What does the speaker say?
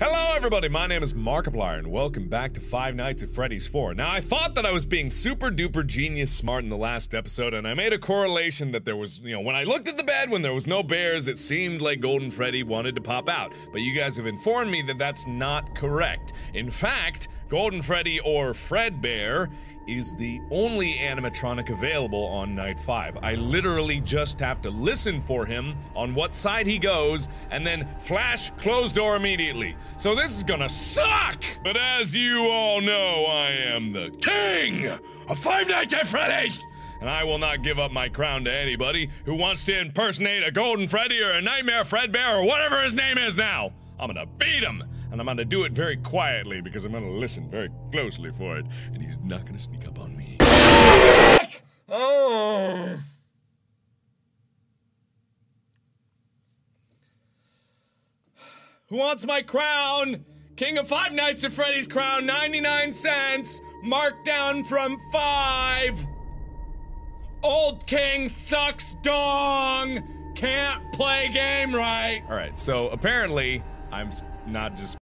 Hello, everybody. My name is Markiplier, and welcome back to Five Nights at Freddy's 4. Now, I thought that I was being super duper genius smart in the last episode, and I made a correlation that there was, you know, when I looked at the bed when there was no bears, it seemed like Golden Freddy wanted to pop out. But you guys have informed me that that's not correct. In fact, Golden Freddy or Fredbear is the only animatronic available on night 5. I literally just have to listen for him on what side he goes and then flash close door immediately. So this is gonna suck! But as you all know, I am the king of Five Nights at Freddy's! And I will not give up my crown to anybody who wants to impersonate a Golden Freddy or a Nightmare Fredbear or whatever his name is now. I'm gonna beat him, and I'm gonna do it very quietly because I'm gonna listen very closely for it, and he's not gonna sneak up on me. Oh. Who wants my crown? King of Five Nights at Freddy's crown, 99 cents, marked down from five. Old King sucks dong. Can't play game right. All right, so apparently I'm not just